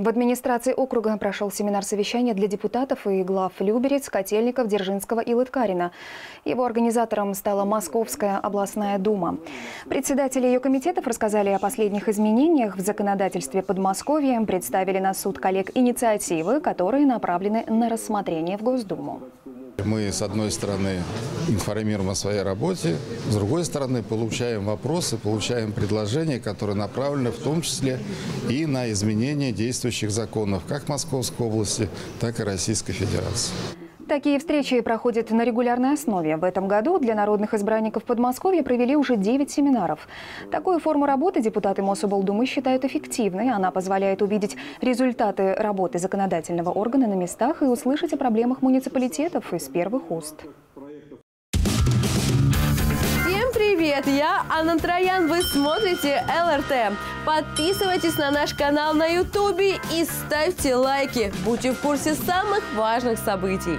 В администрации округа прошел семинар совещания для депутатов и глав Люберец, Котельников, Дзержинского и Лыткарина. Его организатором стала Московская областная дума. Председатели ее комитетов рассказали о последних изменениях в законодательстве Подмосковья, представили на суд коллег инициативы, которые направлены на рассмотрение в Госдуму. Мы, с одной стороны, информируем о своей работе, с другой стороны, получаем вопросы, получаем предложения, которые направлены в том числе и на изменение действующих законов как Московской области, так и Российской Федерации. Такие встречи проходят на регулярной основе. В этом году для народных избранников Подмосковья провели уже 9 семинаров. Такую форму работы депутаты Мособлдумы считают эффективной. Она позволяет увидеть результаты работы законодательного органа на местах и услышать о проблемах муниципалитетов из первых уст. Привет! Я Анна Троян. Вы смотрите ЛРТ. Подписывайтесь на наш канал на Ютубе и ставьте лайки. Будьте в курсе самых важных событий.